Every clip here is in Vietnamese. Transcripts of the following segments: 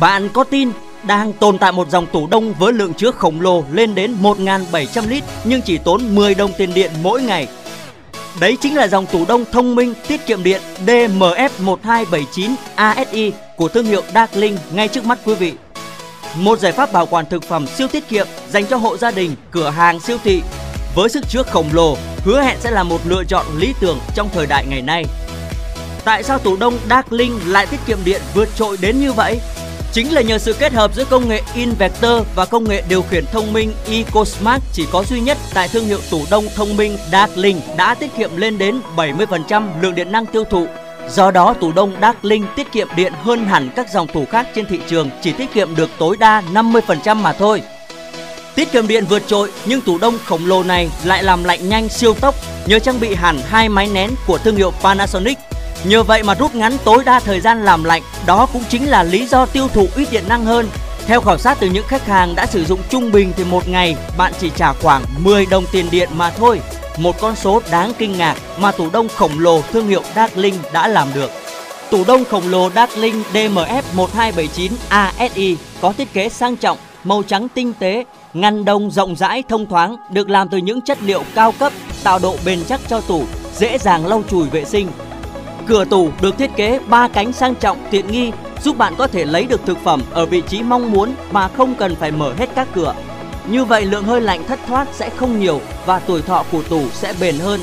Bạn có tin đang tồn tại một dòng tủ đông với lượng chứa khổng lồ lên đến 1.700 lít nhưng chỉ tốn 10 đồng tiền điện mỗi ngày. Đấy chính là dòng tủ đông thông minh tiết kiệm điện DMF1279 ASI của thương hiệu Darkling ngay trước mắt quý vị. Một giải pháp bảo quản thực phẩm siêu tiết kiệm dành cho hộ gia đình, cửa hàng, siêu thị với sức chứa khổng lồ hứa hẹn sẽ là một lựa chọn lý tưởng trong thời đại ngày nay. Tại sao tủ đông Darkling lại tiết kiệm điện vượt trội đến như vậy? Chính là nhờ sự kết hợp giữa công nghệ inverter và công nghệ điều khiển thông minh EcoSmart chỉ có duy nhất tại thương hiệu tủ đông thông minh Darkling đã tiết kiệm lên đến 70% lượng điện năng tiêu thụ. Do đó, tủ đông Darkling tiết kiệm điện hơn hẳn các dòng tủ khác trên thị trường chỉ tiết kiệm được tối đa 50% mà thôi. Tiết kiệm điện vượt trội nhưng tủ đông khổng lồ này lại làm lạnh nhanh siêu tốc nhờ trang bị hẳn hai máy nén của thương hiệu Panasonic Nhờ vậy mà rút ngắn tối đa thời gian làm lạnh, đó cũng chính là lý do tiêu thụ ít điện năng hơn. Theo khảo sát từ những khách hàng đã sử dụng trung bình thì một ngày bạn chỉ trả khoảng 10 đồng tiền điện mà thôi. Một con số đáng kinh ngạc mà tủ đông khổng lồ thương hiệu Darkling đã làm được. Tủ đông khổng lồ Darkling DMF 1279 ASI có thiết kế sang trọng, màu trắng tinh tế, ngăn đông rộng rãi thông thoáng, được làm từ những chất liệu cao cấp, tạo độ bền chắc cho tủ, dễ dàng lau chùi vệ sinh, Cửa tủ được thiết kế ba cánh sang trọng tiện nghi, giúp bạn có thể lấy được thực phẩm ở vị trí mong muốn mà không cần phải mở hết các cửa. Như vậy, lượng hơi lạnh thất thoát sẽ không nhiều và tuổi thọ của tủ sẽ bền hơn.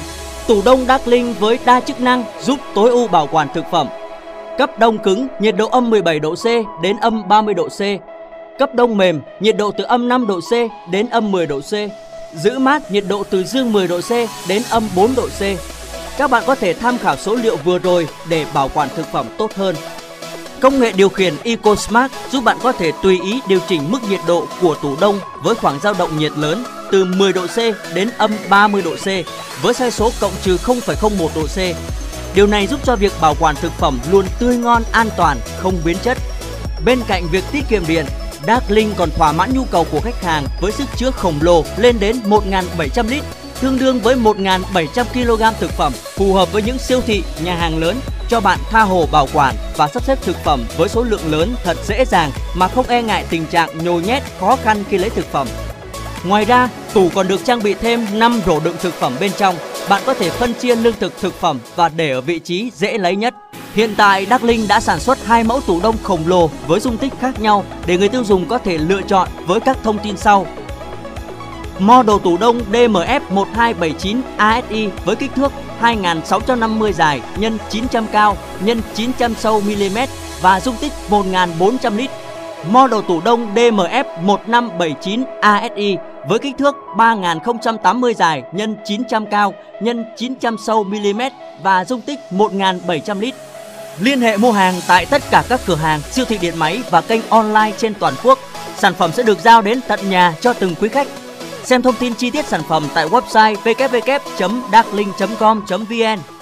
Tủ đông Darkling với đa chức năng giúp tối ưu bảo quản thực phẩm. Cấp đông cứng, nhiệt độ âm 17 độ C đến âm 30 độ C. Cấp đông mềm, nhiệt độ từ âm 5 độ C đến âm 10 độ C. Giữ mát, nhiệt độ từ dương 10 độ C đến âm 4 độ C các bạn có thể tham khảo số liệu vừa rồi để bảo quản thực phẩm tốt hơn. Công nghệ điều khiển EcoSmart giúp bạn có thể tùy ý điều chỉnh mức nhiệt độ của tủ đông với khoảng dao động nhiệt lớn từ 10 độ C đến âm 30 độ C với sai số cộng trừ 0,01 độ C. Điều này giúp cho việc bảo quản thực phẩm luôn tươi ngon, an toàn, không biến chất. Bên cạnh việc tiết kiệm điện, Darkling còn thỏa mãn nhu cầu của khách hàng với sức chứa khổng lồ lên đến 1.700 lít tương đương với 1.700 kg thực phẩm phù hợp với những siêu thị, nhà hàng lớn cho bạn tha hồ bảo quản và sắp xếp thực phẩm với số lượng lớn thật dễ dàng mà không e ngại tình trạng nhồi nhét khó khăn khi lấy thực phẩm. Ngoài ra, tủ còn được trang bị thêm 5 rổ đựng thực phẩm bên trong. Bạn có thể phân chia lương thực thực phẩm và để ở vị trí dễ lấy nhất. Hiện tại Đắc Linh đã sản xuất hai mẫu tủ đông khổng lồ với dung tích khác nhau để người tiêu dùng có thể lựa chọn với các thông tin sau Model tủ đông DMF 1279 ASI với kích thước 2650 dài x 900 cao x 900 sâu mm và dung tích 1400 lít. Model tủ đông DMF 1579 ASI với kích thước 3080 dài x 900 cao x 900 sâu mm và dung tích 1700 lít. Liên hệ mua hàng tại tất cả các cửa hàng, siêu thị điện máy và kênh online trên toàn quốc. Sản phẩm sẽ được giao đến tận nhà cho từng quý khách Xem thông tin chi tiết sản phẩm tại website www.darklink.com.vn